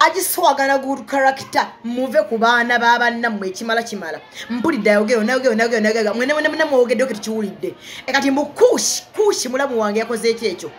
agiswagana gu karakita muve ku baana babannammwe ekimala kimala. Mpulidde ayogero nayogero nayogero nayogero mwene mwene mwene mwogedde ke tukiwulidde. Ekati mbu kushi kushi mulamu wange yakoze eki ekyo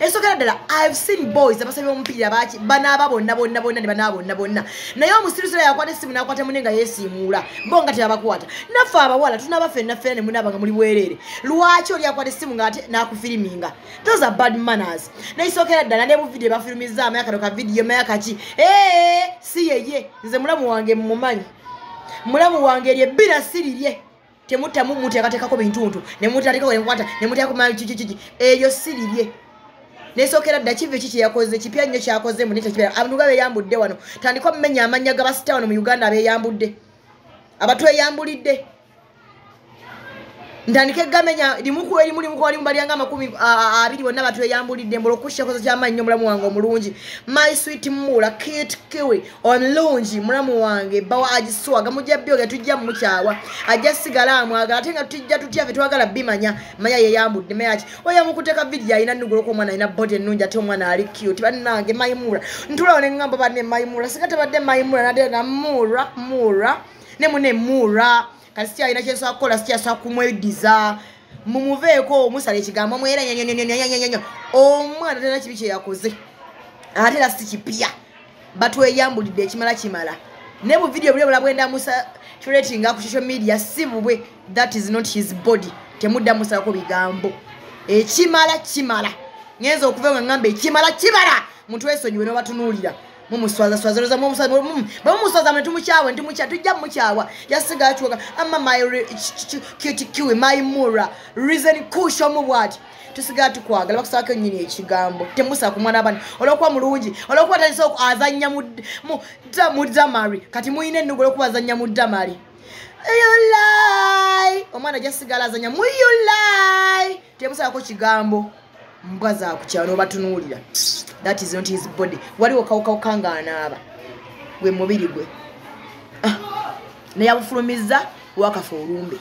esokera ddala ive seen boys abasabye omupiira baki banaaba bonna bonna bonna ne banaaba bonna bonna. Naye omusirusira yakwata essimu nakwata mune nga yeesiimuula bo nga teyabakwata. Naffe abawala tunaaba ffenna ffenna ne munaaba nga muli bwereere lwaki oli akwata essimu ngaate nakufiriminga? Those are bad manners. Naye sokera ddala ne buvidiyo bafirumizaamu yakano ka vidiyo mayaka ki ee si yeye nze mulamu wange mumumanyi mulamu wange eryo ebbira sirirye temutamu muteekateekako bintuntu nemutatekako nemukwata nemuteekako kikikiki eyo sirirye nesokera dda kiva eki kyeyakoze kipya nnyo kyakoze munetekibera abantu babeyambudde wano tandika omumenya amanya gabasita wano mu uganda abeyambudde abatweyambulidde ntandika egamenya limuku erimu limuku walimu balyanga amakumi abiri bonna batweyambulidde mbola okushakoza kyamaanyi nnyo mulamu wange omulungi. My sweet mula kit kiwi omulungi mulamu wange bawa agiswaga mujja byoga tujja mumukyawa ajja sigala amwagala ate nga tujja tutya fe twagala bimanya manya yeyambudde mayaki oyamukuteka vidiyo alina nuguloko omwana alina bodi ennungi ate omwana ali cute. Bannange maimura ntulawo neŋŋamba banne maimura singa tabadde maimura nade na mura mura ne mune mura kati sikyalina kyensobola kukola sikyasobola kumwediza mumuveeko omusala ekigambo mwera nyonyonyonyonyonyonyo omwana tena kibi kyeyakoze ate era si kipya batweyambulidde ekimala kimala. Ne buvidiyo buli bula bwendamusa tulatinga ku social media si bubwe. That is not his body. Temudda musalako bigambo. Ekimala kimala. Ngenza okuva nga ngamba ekimala kimala. Muntu wesonyiwe nobatunuulira mumuswazaswaza bamumuswaza netumukyawa ntumukya tujja mumukyawa yasiga acuoka ama kiwe maimura reason kushomu bwati. Tusigala tukwagala bakusabako nyini ekigambo. Temusaba kumwana abani olwokuba mulungi olwokuba tandisa azanya mu damari. Kati muyina ennugu olwokuba azanya mu damari. Yulai omwana jasigala azanya mu yulai temusabako kigambo. Mbwa zakukyalo obatunuulira that is not his body. Waliwo kawukawuka nga anaaba. Gwe mubiri gwe. Ah, naye abufulumiza wakafa olumbe